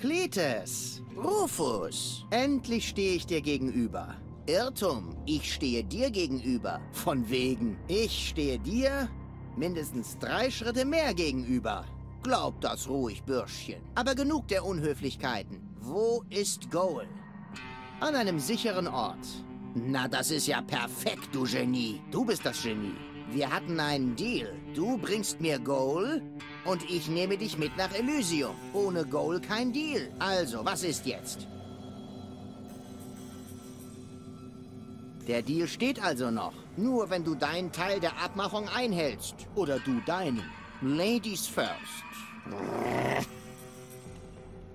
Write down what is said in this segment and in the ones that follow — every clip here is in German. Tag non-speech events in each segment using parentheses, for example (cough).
Cletus, Rufus, endlich stehe ich dir gegenüber. Irrtum, ich stehe dir gegenüber. Von wegen, ich stehe dir mindestens drei Schritte mehr gegenüber. Glaub das ruhig, Bürschchen. Aber genug der Unhöflichkeiten. Wo ist Goal? An einem sicheren Ort. Na, das ist ja perfekt, du Genie. Du bist das Genie. Wir hatten einen Deal. Du bringst mir Goal und ich nehme dich mit nach Elysium. Ohne Goal kein Deal. Also, was ist jetzt? Der Deal steht also noch. Nur wenn du deinen Teil der Abmachung einhältst. Oder du deinen. Ladies first.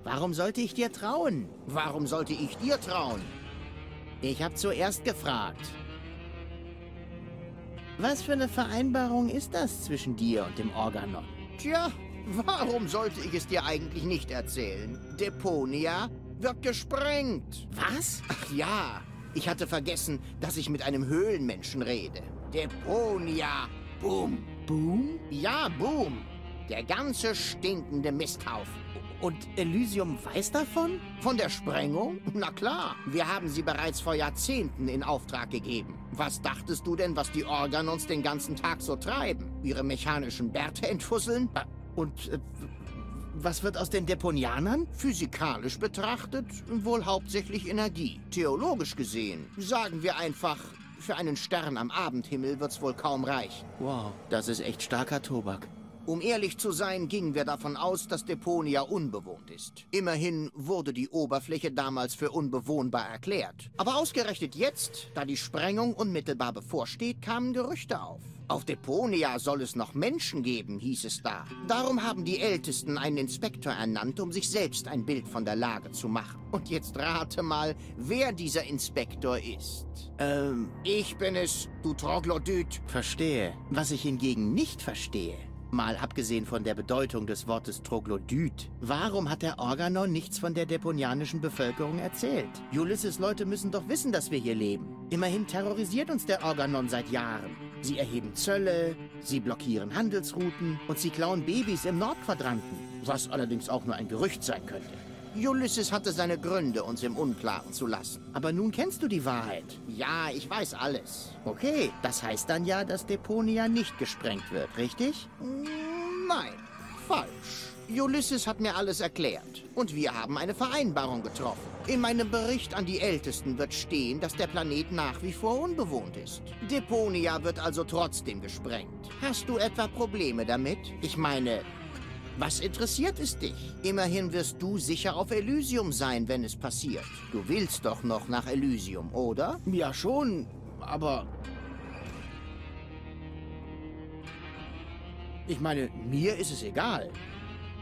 Warum sollte ich dir trauen? Warum sollte ich dir trauen? Ich habe zuerst gefragt. Was für eine Vereinbarung ist das zwischen dir und dem Organon? Tja, warum sollte ich es dir eigentlich nicht erzählen? Deponia wird gesprengt. Was? Ach ja, ich hatte vergessen, dass ich mit einem Höhlenmenschen rede. Deponia. Boom. Boom? Ja, Boom. Der ganze stinkende Misthaufen. Und Elysium weiß davon? Von der Sprengung? Na klar, wir haben sie bereits vor Jahrzehnten in Auftrag gegeben. Was dachtest du denn, was die Organons den ganzen Tag so treiben? Ihre mechanischen Bärte entfusseln? Äh, und äh, was wird aus den Deponianern? Physikalisch betrachtet wohl hauptsächlich Energie. Theologisch gesehen, sagen wir einfach, für einen Stern am Abendhimmel wird's wohl kaum reichen. Wow, das ist echt starker Tobak. Um ehrlich zu sein, gingen wir davon aus, dass Deponia unbewohnt ist. Immerhin wurde die Oberfläche damals für unbewohnbar erklärt. Aber ausgerechnet jetzt, da die Sprengung unmittelbar bevorsteht, kamen Gerüchte auf. Auf Deponia soll es noch Menschen geben, hieß es da. Darum haben die Ältesten einen Inspektor ernannt, um sich selbst ein Bild von der Lage zu machen. Und jetzt rate mal, wer dieser Inspektor ist. Ähm, ich bin es, du Troglodyt. Verstehe. Was ich hingegen nicht verstehe, Mal abgesehen von der Bedeutung des Wortes Troglodyt. Warum hat der Organon nichts von der deponianischen Bevölkerung erzählt? Ulysses Leute müssen doch wissen, dass wir hier leben. Immerhin terrorisiert uns der Organon seit Jahren. Sie erheben Zölle, sie blockieren Handelsrouten und sie klauen Babys im Nordquadranten. Was allerdings auch nur ein Gerücht sein könnte. Ulysses hatte seine Gründe, uns im Unklaren zu lassen. Aber nun kennst du die Wahrheit. Ja, ich weiß alles. Okay, das heißt dann ja, dass Deponia nicht gesprengt wird, richtig? Nein, falsch. Ulysses hat mir alles erklärt. Und wir haben eine Vereinbarung getroffen. In meinem Bericht an die Ältesten wird stehen, dass der Planet nach wie vor unbewohnt ist. Deponia wird also trotzdem gesprengt. Hast du etwa Probleme damit? Ich meine, was interessiert es dich? Immerhin wirst du sicher auf Elysium sein, wenn es passiert. Du willst doch noch nach Elysium, oder? Ja schon, aber... Ich meine, mir ist es egal.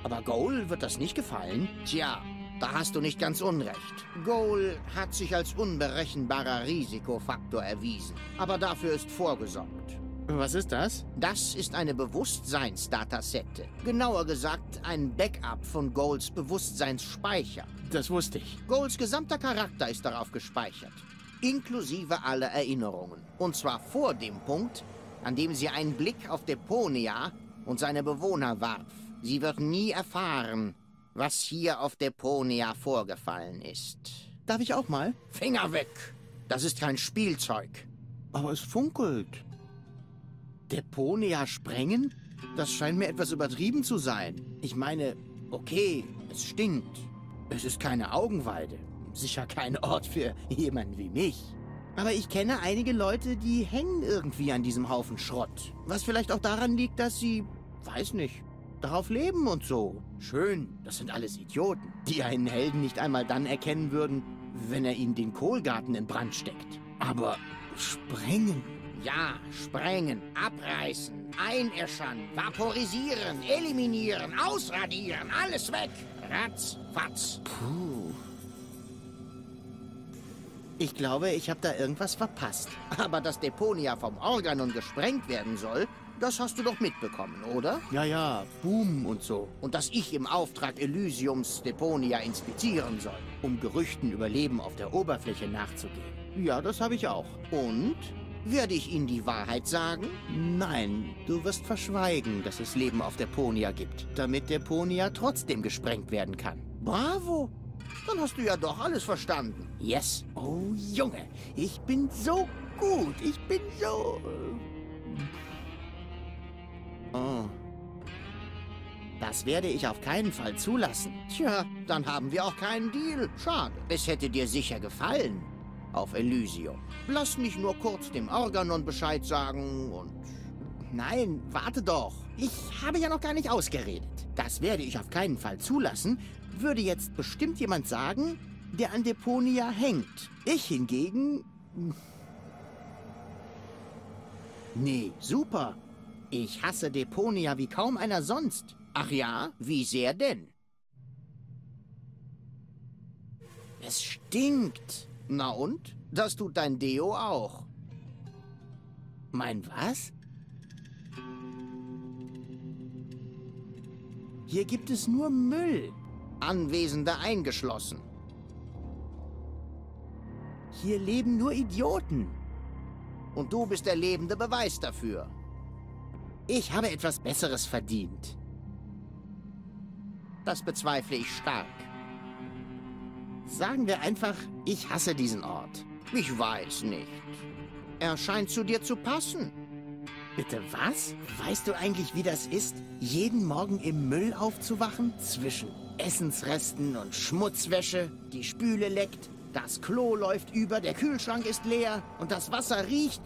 Aber Goal wird das nicht gefallen? Tja, da hast du nicht ganz unrecht. Goal hat sich als unberechenbarer Risikofaktor erwiesen. Aber dafür ist vorgesorgt. Was ist das? Das ist eine Bewusstseinsdatasette. Genauer gesagt, ein Backup von Goals Bewusstseinsspeicher. Das wusste ich. Goals gesamter Charakter ist darauf gespeichert. Inklusive aller Erinnerungen. Und zwar vor dem Punkt, an dem sie einen Blick auf Deponia und seine Bewohner warf. Sie wird nie erfahren, was hier auf Deponia vorgefallen ist. Darf ich auch mal? Finger weg! Das ist kein Spielzeug. Aber es funkelt. Deponia sprengen? Das scheint mir etwas übertrieben zu sein. Ich meine, okay, es stinkt. Es ist keine Augenweide. Sicher kein Ort für jemanden wie mich. Aber ich kenne einige Leute, die hängen irgendwie an diesem Haufen Schrott. Was vielleicht auch daran liegt, dass sie, weiß nicht, darauf leben und so. Schön, das sind alles Idioten, die einen Helden nicht einmal dann erkennen würden, wenn er ihnen den Kohlgarten in Brand steckt. Aber sprengen. Ja, sprengen, abreißen, einäschern, vaporisieren, eliminieren, ausradieren, alles weg. Ratz, fatz. Puh. Ich glaube, ich habe da irgendwas verpasst. Aber dass Deponia vom Organon gesprengt werden soll, das hast du doch mitbekommen, oder? Ja, ja, Boom und so. Und dass ich im Auftrag Elysiums Deponia inspizieren soll. Um Gerüchten über Leben auf der Oberfläche nachzugehen. Ja, das habe ich auch. Und? Werde ich Ihnen die Wahrheit sagen? Nein, du wirst verschweigen, dass es Leben auf Deponia gibt, damit Deponia trotzdem gesprengt werden kann. Bravo. Dann hast du ja doch alles verstanden. Yes. Oh, Junge, ich bin so gut. Ich bin so... Oh. Das werde ich auf keinen Fall zulassen. Tja, dann haben wir auch keinen Deal. Schade. Es hätte dir sicher gefallen. Auf Elysium. Lass mich nur kurz dem Organon Bescheid sagen und... Nein, warte doch. Ich habe ja noch gar nicht ausgeredet. Das werde ich auf keinen Fall zulassen, würde jetzt bestimmt jemand sagen, der an Deponia hängt. Ich hingegen... Nee, super. Ich hasse Deponia wie kaum einer sonst. Ach ja? Wie sehr denn? Es stinkt. Na und? Das tut dein Deo auch. Mein was? Hier gibt es nur Müll. Anwesende eingeschlossen. Hier leben nur Idioten. Und du bist der lebende Beweis dafür. Ich habe etwas Besseres verdient. Das bezweifle ich stark. Sagen wir einfach, ich hasse diesen Ort. Ich weiß nicht. Er scheint zu dir zu passen. Bitte was? Weißt du eigentlich, wie das ist, jeden Morgen im Müll aufzuwachen? Zwischen Essensresten und Schmutzwäsche, die Spüle leckt, das Klo läuft über, der Kühlschrank ist leer und das Wasser riecht,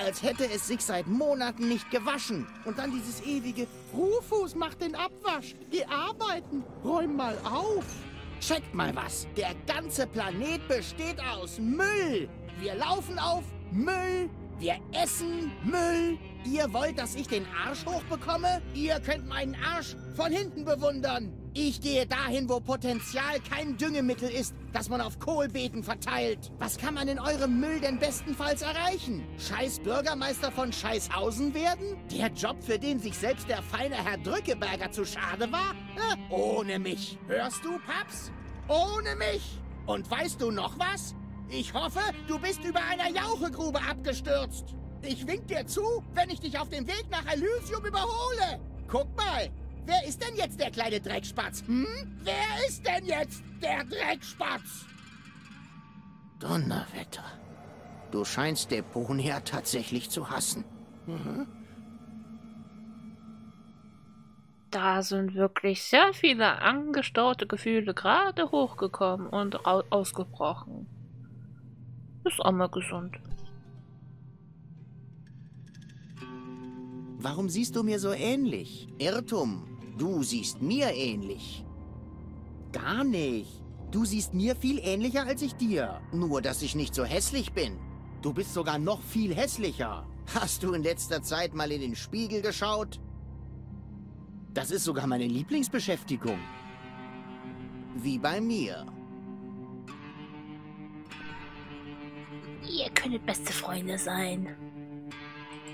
als hätte es sich seit Monaten nicht gewaschen. Und dann dieses ewige Rufus macht den Abwasch. Geh arbeiten. Räum mal auf. Checkt mal was. Der ganze Planet besteht aus Müll. Wir laufen auf Müll. Wir essen Müll. Ihr wollt, dass ich den Arsch hochbekomme? Ihr könnt meinen Arsch von hinten bewundern. Ich gehe dahin, wo Potenzial kein Düngemittel ist, das man auf Kohlbeeten verteilt. Was kann man in eurem Müll denn bestenfalls erreichen? Scheiß Bürgermeister von Scheißhausen werden? Der Job, für den sich selbst der feine Herr Drückeberger zu schade war? Ohne mich. Hörst du, Paps? Ohne mich. Und weißt du noch was? Ich hoffe, du bist über einer Jauchegrube abgestürzt. Ich wink dir zu, wenn ich dich auf dem Weg nach Elysium überhole. Guck mal, wer ist denn jetzt der kleine Dreckspatz? Hm? Wer ist denn jetzt der Dreckspatz? Donnerwetter. Du scheinst Deponia tatsächlich zu hassen. Mhm. Da sind wirklich sehr viele angestaute Gefühle gerade hochgekommen und ausgebrochen. Ist auch mal gesund. Warum siehst du mir so ähnlich? Irrtum. Du siehst mir ähnlich. Gar nicht. Du siehst mir viel ähnlicher als ich dir. Nur, dass ich nicht so hässlich bin. Du bist sogar noch viel hässlicher. Hast du in letzter Zeit mal in den Spiegel geschaut? Das ist sogar meine Lieblingsbeschäftigung. Wie bei mir. Ihr könntet beste Freunde sein.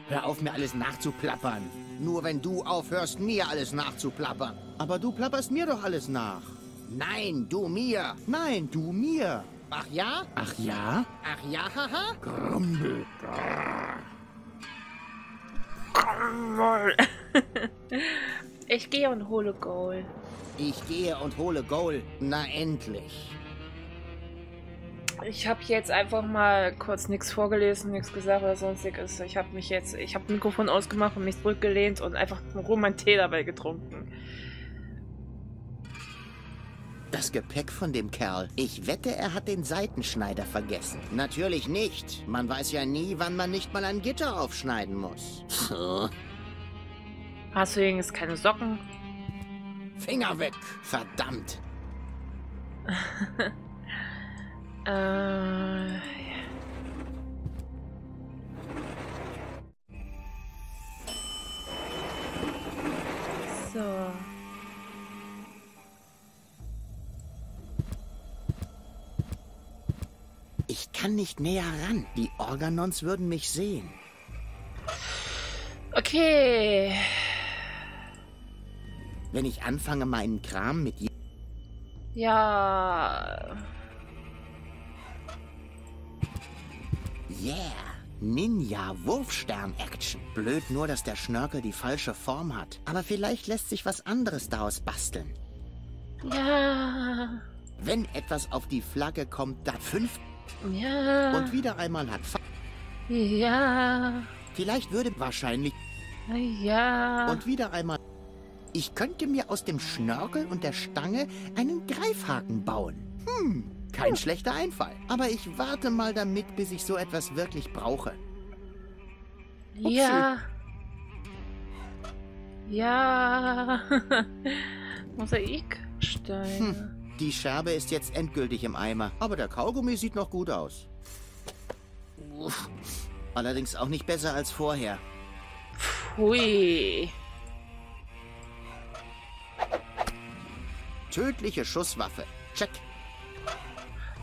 Hör auf, mir alles nachzuplappern. Nur wenn du aufhörst, mir alles nachzuplappern. Aber du plapperst mir doch alles nach. Nein, du mir. Nein, du mir. Ach ja? Ach ja? Ach ja, haha? Grummel. (laughs) Grummel. ich gehe und hole Goal. Ich gehe und hole Goal. Na endlich. Ich habe jetzt einfach mal kurz nichts vorgelesen, nichts gesagt oder sonstiges. Ich habe mich jetzt, ich habe Mikrofon ausgemacht und mich zurückgelehnt und einfach nur meinen Tee dabei getrunken. Das Gepäck von dem Kerl. Ich wette, er hat den Seitenschneider vergessen. Natürlich nicht. Man weiß ja nie, wann man nicht mal ein Gitter aufschneiden muss. (laughs) Hast du übrigens keine Socken? Finger weg, verdammt. (laughs) Äh, ja. So. Ich kann nicht näher ran. Die Organons würden mich sehen. Okay. Wenn ich anfange, meinen Kram mit... Ja. Yeah! Ninja-Wurfstern-Action. Blöd nur, dass der Schnörkel die falsche Form hat. Aber vielleicht lässt sich was anderes daraus basteln. Ja. Wenn etwas auf die Flagge kommt, dann fünf Ja. und wieder einmal hat. Fa Ja. Vielleicht würde wahrscheinlich Ja. und wieder einmal. Ich könnte mir aus dem Schnörkel und der Stange einen Greifhaken bauen. Hm, kein schlechter Einfall. Aber ich warte mal damit, bis ich so etwas wirklich brauche. Ja. Ja. (laughs) Mosaiksteine. Hm. Die Scherbe ist jetzt endgültig im Eimer, aber der Kaugummi sieht noch gut aus. Uff. Allerdings auch nicht besser als vorher. Hui. Tödliche Schusswaffe. Check.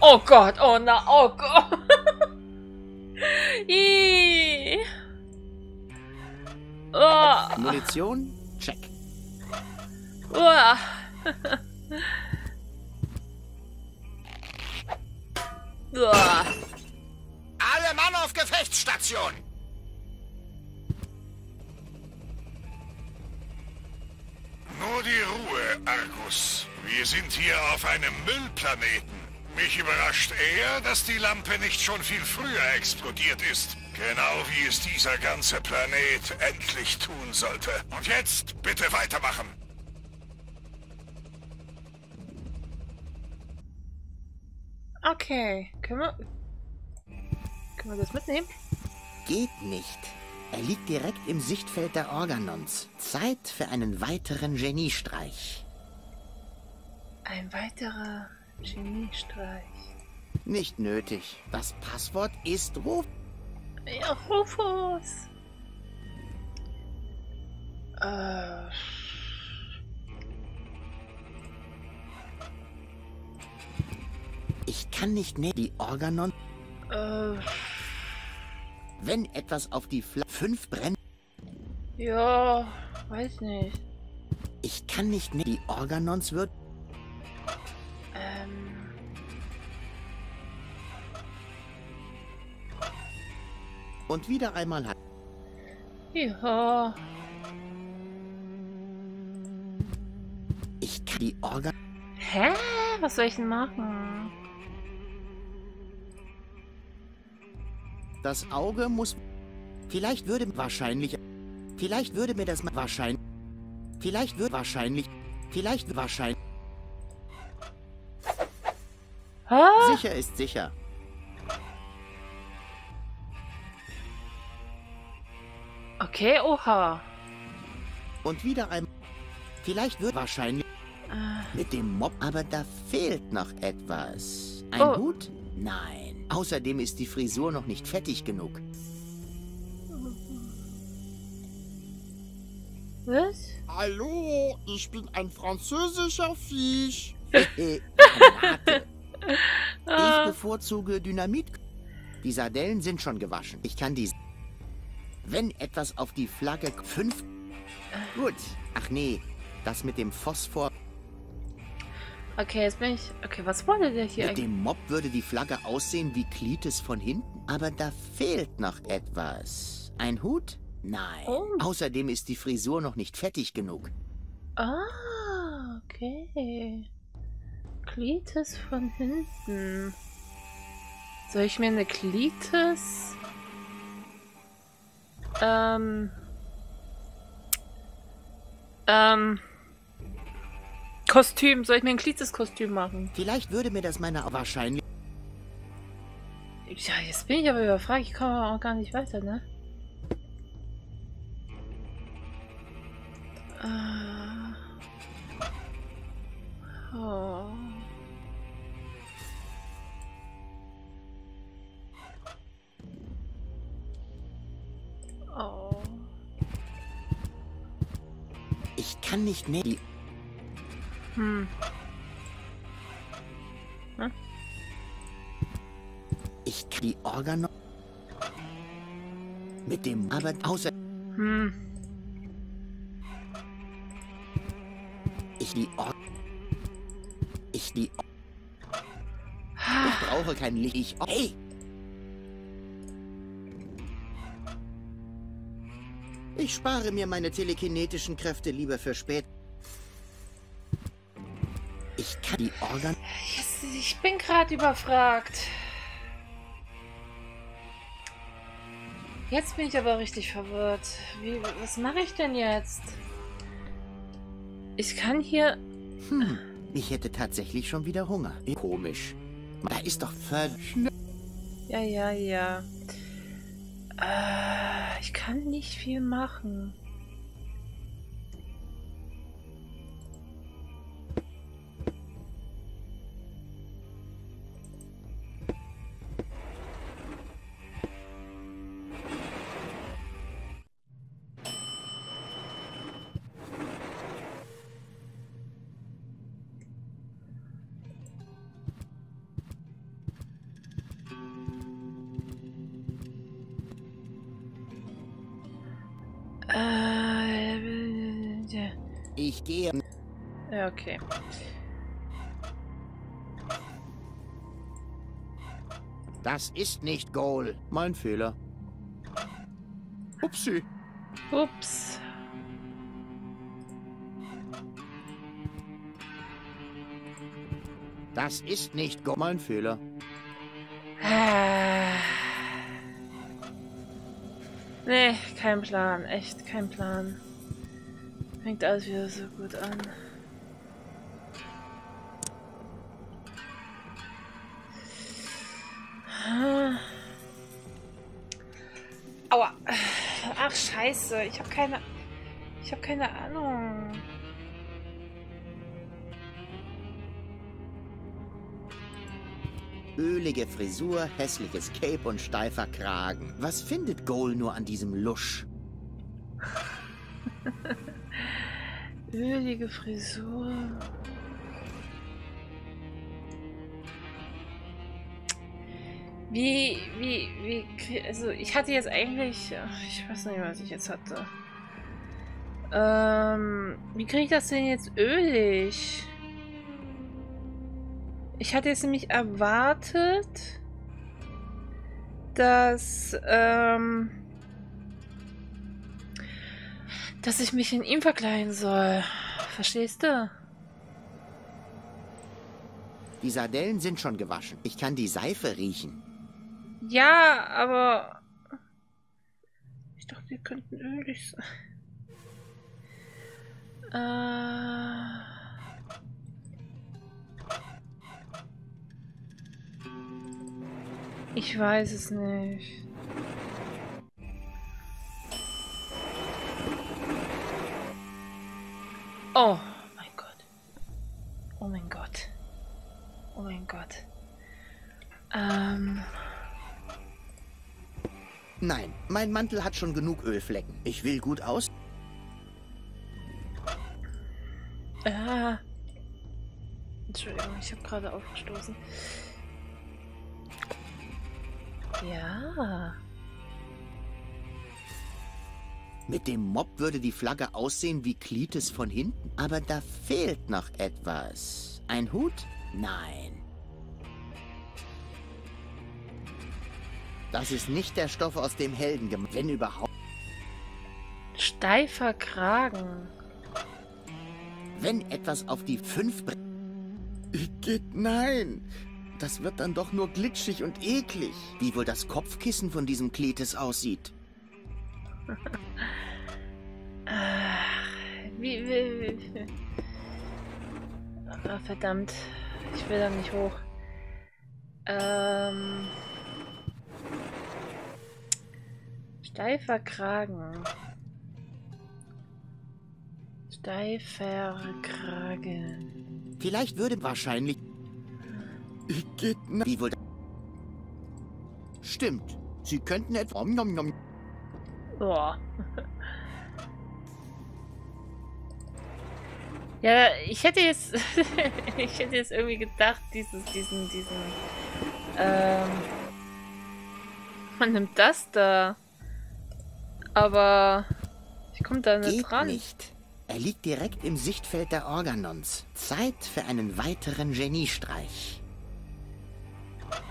Oh Gott, oh na, oh Gott. (laughs) Oh, Munition. Check. oh. (laughs) Alle Mann auf Gefechtsstation! Nur die Ruhe, Argus. Wir sind hier auf einem Müllplaneten. Mich überrascht eher, dass die Lampe nicht schon viel früher explodiert ist. Genau wie es dieser ganze Planet endlich tun sollte. Und jetzt bitte weitermachen. Okay, können wir... Können wir das mitnehmen? Geht nicht. Er liegt direkt im Sichtfeld der Organons. Zeit für einen weiteren Geniestreich. Ein weiterer Geniestreich. Nicht nötig. Das Passwort ist Ruf. Ja, Rufus. Äh. Ich kann nicht mehr die Organon. Äh. Wenn etwas auf die Fla fünf brennt. Ja, weiß nicht. Ich kann nicht mehr die Organons wird. Und wieder einmal hat. Ja. Ich kann die Organ. Hä? Was soll ich denn machen? Das Auge muss. Vielleicht würde wahrscheinlich. Vielleicht würde mir das wahrscheinlich. Vielleicht wird wahrscheinlich. Vielleicht wahrscheinlich. Hä? Sicher ist sicher. Okay, oha. Und wieder einmal. Vielleicht wird wahrscheinlich. Äh, Mit dem Mob, aber da fehlt noch etwas. Ein Oh. Hut? Nein. Außerdem ist die Frisur noch nicht fettig genug. was? Hallo, ich bin ein französischer Fisch. (laughs) Äh, Granate. (laughs) Ich Ah, bevorzuge Dynamit. Die Sardellen sind schon gewaschen. Ich kann die. Wenn etwas auf die Flagge. Fünf. Gut. Ach nee. Das mit dem Phosphor. okay, jetzt bin ich. Okay, was wollte der hier Mit dem Mob würde die Flagge aussehen wie Klites von hinten. Aber da fehlt noch etwas. Ein Hut? Nein. Oh. Außerdem ist die Frisur noch nicht fettig genug. Ah, okay. Klites von hinten. Soll ich mir eine Klites? Ähm. Ähm. Kostüm. Soll ich mir ein Klites-Kostüm machen? Vielleicht würde mir das meine wahrscheinlich. Ja, jetzt bin ich aber überfragt. Ich komme auch gar nicht weiter, ne? Äh. Oh. Kann nicht mehr. Die Hm. Ich kann die Organo. Mit dem. Aber außer. Hm. Ich die Or. Ich die. Ah. Ich brauche kein Licht. Ich. Hey! Ich spare mir meine telekinetischen Kräfte lieber für spät. kann die Organ... Ich bin gerade überfragt. Jetzt bin ich aber richtig verwirrt. Wie, was mache ich denn jetzt? Ich kann hier... Hm, ich hätte tatsächlich schon wieder Hunger. Komisch. Da ist doch völlig... Ja, ja, ja. Äh, ich kann nicht viel machen. Ich gehe. Ja, okay. Das ist nicht Goal. Mein Fehler. Upsi. Ups. Das ist nicht Goal. Mein Fehler. Ah. Nee, kein Plan. Echt kein Plan. Fängt alles wieder so gut an. Aua. Ach scheiße, ich habe keine ich habe keine Ahnung. Ölige Frisur, hässliches Cape und steifer Kragen. Was findet Goal nur an diesem Lusch? Ölige Frisur. Wie, wie, wie, also ich hatte jetzt eigentlich, ich weiß nicht, was ich jetzt hatte. Ähm, wie kriege ich das denn jetzt ölig? Ich hatte jetzt nämlich erwartet, dass, ähm, dass ich mich in ihm verkleiden soll. Verstehst du? Die Sardellen sind schon gewaschen. Ich kann die Seife riechen. Ja, aber... Ich dachte, die könnten ölig sein. Äh... Ich weiß es nicht. Oh mein Gott. Oh mein Gott. Oh mein Gott. Ähm. Nein, mein Mantel hat schon genug Ölflecken. Ich will gut aus. Ah. Entschuldigung, ich habe gerade aufgestoßen. Ja. Mit dem Mob würde die Flagge aussehen wie Klites von hinten. Aber da fehlt noch etwas. Ein Hut? Nein. Das ist nicht der Stoff aus dem Helden gemacht, wenn überhaupt. Steifer Kragen. Wenn etwas auf die fünf... Geht nein. Das wird dann doch nur glitschig und eklig. Wie wohl das Kopfkissen von diesem Kletes aussieht. Wie, wie, wie. Oh, verdammt. Ich will da nicht hoch. Ähm. Steifer Kragen. Steifer Kragen. Vielleicht würde wahrscheinlich... Geht Wie wohl... Stimmt. Sie könnten etwa... Om, nom, nom. Boah. Ja, ich hätte jetzt, (laughs) ich hätte jetzt irgendwie gedacht, dieses, diesen, diesen, ähm, man nimmt das da, aber ich komme da nicht Geht dran. nicht. Er liegt direkt im Sichtfeld der Organons. Zeit für einen weiteren Geniestreich.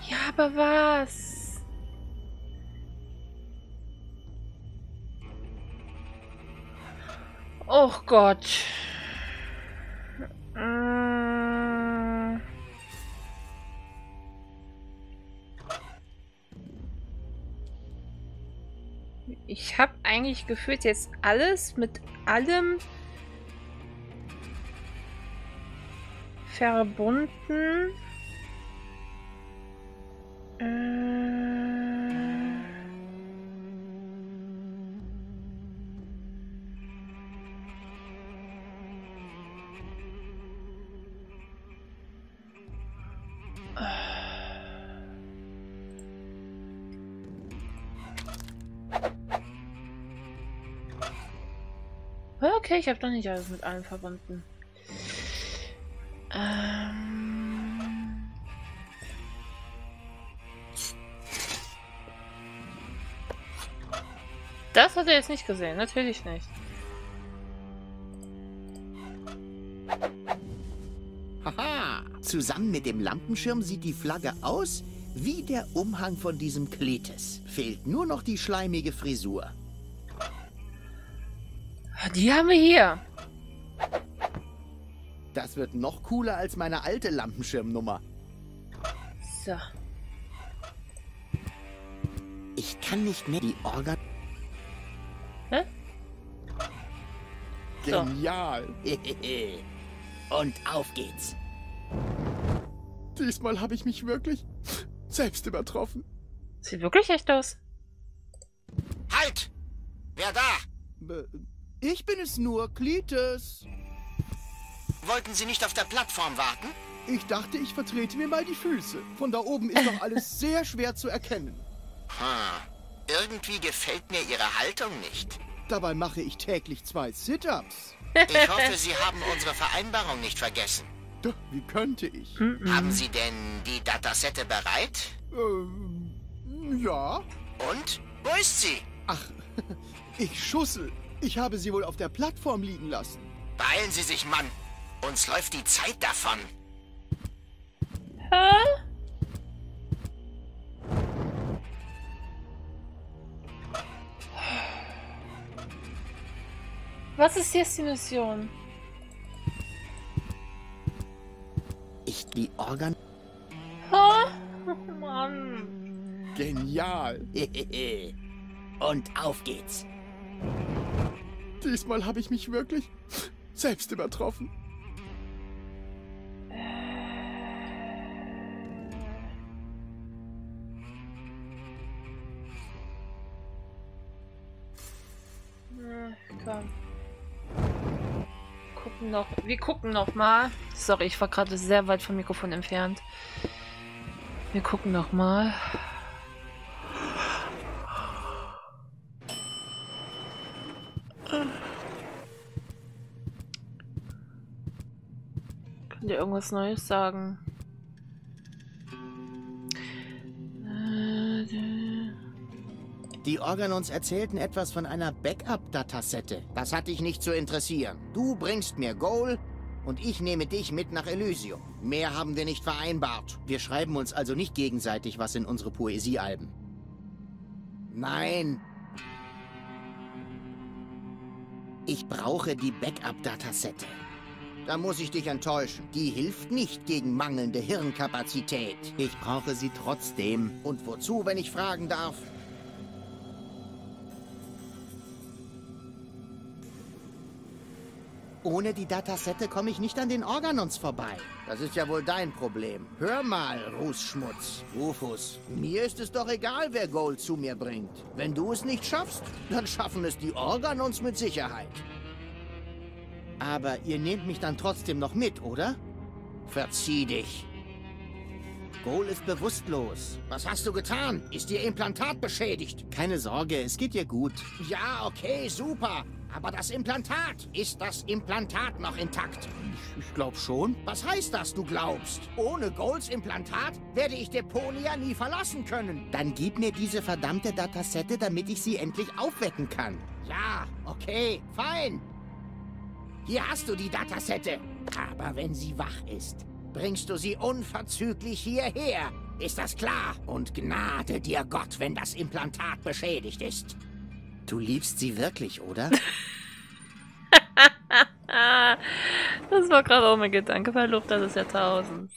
Ja, aber was? Oh Gott. Mm. Ich habe eigentlich gefühlt jetzt alles mit allem verbunden. Äh... Okay, ich habe doch nicht alles mit allem verbunden. Ähm... Das hat er jetzt nicht gesehen, natürlich nicht. Haha! Zusammen mit dem Lampenschirm sieht die Flagge aus wie der Umhang von diesem Kletes. Fehlt nur noch die schleimige Frisur. Die haben wir hier. Das wird noch cooler als meine alte Lampenschirmnummer. So. Ich kann nicht mehr die Organ... Hä? So. Genial! (laughs) Und auf geht's. Diesmal habe ich mich wirklich selbst übertroffen. Sieht wirklich echt aus. Halt! Wer da? Äh, Ich bin es nur, Klites. Wollten Sie nicht auf der Plattform warten? Ich dachte, ich vertrete mir mal die Füße. Von da oben ist doch alles (laughs) sehr schwer zu erkennen. Hm. Irgendwie gefällt mir Ihre Haltung nicht. Dabei mache ich täglich zwei Sit-Ups. Ich (laughs) hoffe, Sie haben unsere Vereinbarung nicht vergessen. Doch, Wie könnte ich? Haben Sie denn die Datasette bereit? Ähm, ja. Und? Wo ist sie? Ach, (laughs) ich schussel. Ich habe sie wohl auf der Plattform liegen lassen. Beeilen Sie sich, Mann. Uns läuft die Zeit davon. Hä? Was ist jetzt die Mission? Ich die Organ... Hä? Oh (laughs) Mann. Genial. (laughs) Und auf geht's. Diesmal habe ich mich wirklich selbst übertroffen. Gucken noch. Wir gucken noch mal. Sorry, ich war gerade sehr weit vom Mikrofon entfernt. Wir gucken noch mal. Könnt ihr irgendwas Neues sagen? Die Organons erzählten etwas von einer Backup-Datasette. Das hat dich nicht zu interessieren. Du bringst mir Goal und ich nehme dich mit nach Elysium. Mehr haben wir nicht vereinbart. Wir schreiben uns also nicht gegenseitig was in unsere Poesiealben. Nein, Ich brauche die Backup-Datasette. Da muss ich dich enttäuschen. Die hilft nicht gegen mangelnde Hirnkapazität. Ich brauche sie trotzdem. Und wozu, wenn ich fragen darf? Ohne die Datasette komme ich nicht an den Organons vorbei. Das ist ja wohl dein Problem. Hör mal, Rußschmutz. Rufus, Mir ist es doch egal, wer Gold zu mir bringt. Wenn du es nicht schaffst, dann schaffen es die Organons mit Sicherheit. Aber ihr nehmt mich dann trotzdem noch mit, oder? Verzieh dich. Goal ist bewusstlos. Was hast du getan? Ist ihr Implantat beschädigt? Keine Sorge, es geht ihr gut. Ja, okay, super. Aber das Implantat, ist das Implantat noch intakt? Ich, ich glaube schon. Was heißt das, du glaubst? Ohne Golds Implantat werde ich Deponia nie verlassen können. Dann gib mir diese verdammte Datasette, damit ich sie endlich aufwecken kann. Ja, okay, fein. Hier hast du die Datasette. Aber wenn sie wach ist, bringst du sie unverzüglich hierher. Ist das klar? Und gnade dir Gott, wenn das Implantat beschädigt ist. Du liebst sie wirklich, oder? (laughs) (laughs) Das war gerade auch mein Gedanke. Verlobt des Jahrtausends.